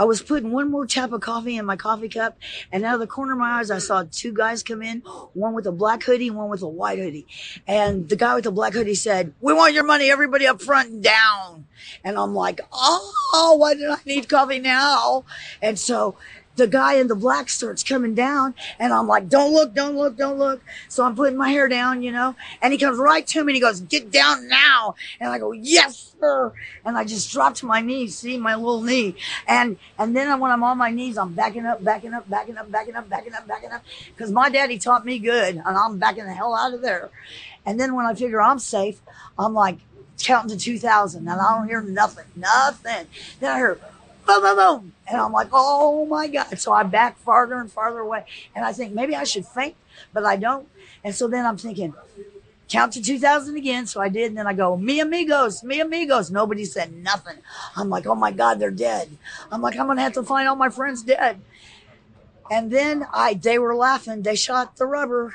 I was putting one more tap of coffee in my coffee cup, and out of the corner of my eyes, I saw two guys come in, one with a black hoodie, one with a white hoodie. And the guy with the black hoodie said, "We want your money, everybody up front and down." And I'm like, "Oh, why did I need coffee now?" And so the guy in the black starts coming down and I'm like, don't look, don't look, don't look. So I'm putting my hair down, you know, and he comes right to me and he goes, get down now. And I go, yes, sir. And I just drop to my knees, see my little knee. And, and then when I'm on my knees, I'm backing up, backing up, backing up, backing up, backing up, backing up. Cause my daddy taught me good and I'm backing the hell out of there. And then when I figure I'm safe, I'm like counting to 2000 and I don't hear nothing, nothing. Then I hear, boom, boom, boom. And I'm like, oh my God. So I back farther and farther away. And I think maybe I should faint, but I don't. And so then I'm thinking, count to 2000 again. So I did. And then I go, me amigos, me amigos. Nobody said nothing. I'm like, oh my God, they're dead. I'm like, I'm going to have to find all my friends dead. And then I, they were laughing. They shot the rubber